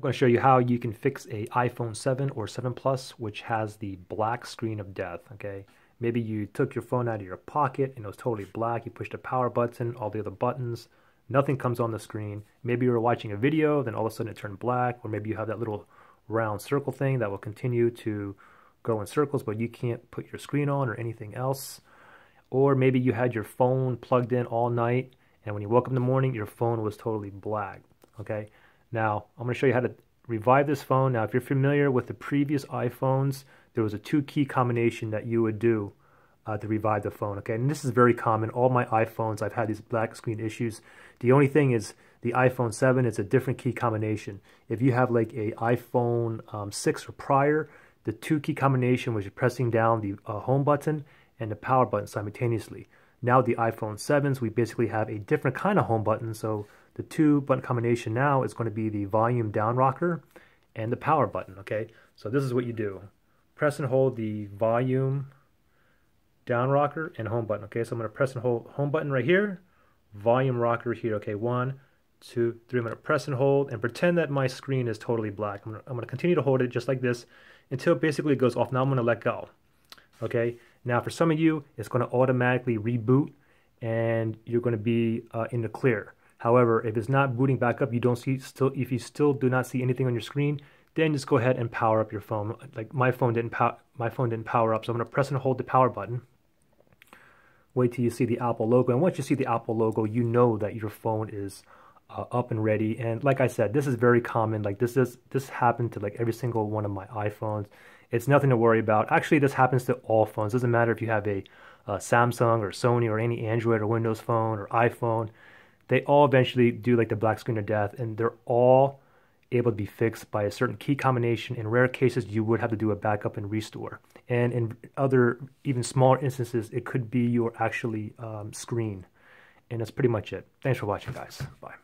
I'm going to show you how you can fix a iPhone 7 or 7 Plus which has the black screen of death, okay? Maybe you took your phone out of your pocket and it was totally black. You pushed the power button, all the other buttons, nothing comes on the screen. Maybe you were watching a video, then all of a sudden it turned black, or maybe you have that little round circle thing that will continue to go in circles, but you can't put your screen on or anything else. Or maybe you had your phone plugged in all night, and when you woke up in the morning, your phone was totally black, okay? Now, I'm going to show you how to revive this phone. Now, if you're familiar with the previous iPhones, there was a two key combination that you would do uh, to revive the phone. Okay, and this is very common. All my iPhones, I've had these black screen issues. The only thing is the iPhone 7 is a different key combination. If you have like a iPhone um, 6 or prior, the two key combination was pressing down the uh, home button and the power button simultaneously. Now the iPhone 7s, we basically have a different kind of home button. So the two button combination now is going to be the volume down rocker and the power button. Okay, so this is what you do. Press and hold the volume down rocker and home button. Okay, so I'm going to press and hold home button right here, volume rocker here. Okay, one, two, three. I'm going to press and hold and pretend that my screen is totally black. I'm going, to, I'm going to continue to hold it just like this until basically it goes off. Now I'm going to let go. Okay, now for some of you, it's going to automatically reboot and you're going to be uh, in the clear. However, if it's not booting back up, you don't see still if you still do not see anything on your screen, then just go ahead and power up your phone. Like my phone didn't power my phone didn't power up, so I'm going to press and hold the power button. Wait till you see the Apple logo, and once you see the Apple logo, you know that your phone is uh, up and ready. And like I said, this is very common. Like this is this happened to like every single one of my iPhones. It's nothing to worry about. Actually, this happens to all phones. Doesn't matter if you have a, a Samsung or Sony or any Android or Windows phone or iPhone they all eventually do like the black screen of death, and they're all able to be fixed by a certain key combination. In rare cases, you would have to do a backup and restore. And in other, even smaller instances, it could be your actually um, screen. And that's pretty much it. Thanks for watching, guys. Bye.